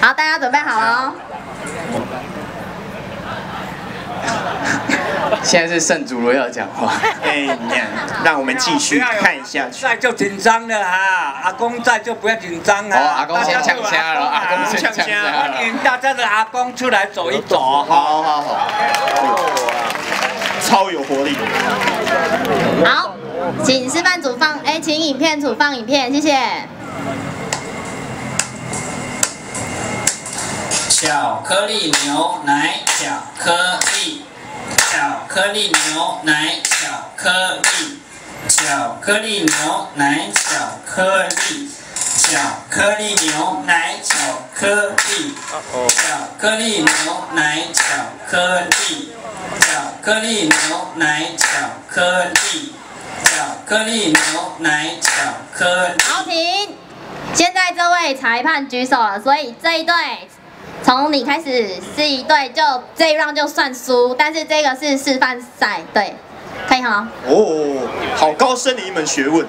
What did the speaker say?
好，大家准备好了哦。现在是圣主罗要讲话。哎呀，让我们继续看下去。在就紧张了哈，阿公在就不要紧张啊。哦，阿公先呛虾了，阿公先呛虾。欢迎大家的阿公出来走一走。好好好，超有活力。好，请示范组放，哎，请影片组放影片，谢谢。巧克力牛奶，巧克力，巧克力牛奶，巧克力，巧克力牛奶，巧克力，巧克力牛奶，巧克力，巧克力牛奶，巧克力，巧克力牛奶，巧克力，巧克力牛奶，巧克力。裁判举手了，所以这一队。从你开始是一队，就这一 round 就算输，但是这个是示范赛，对，可以哈。哦，好高深的一门学问。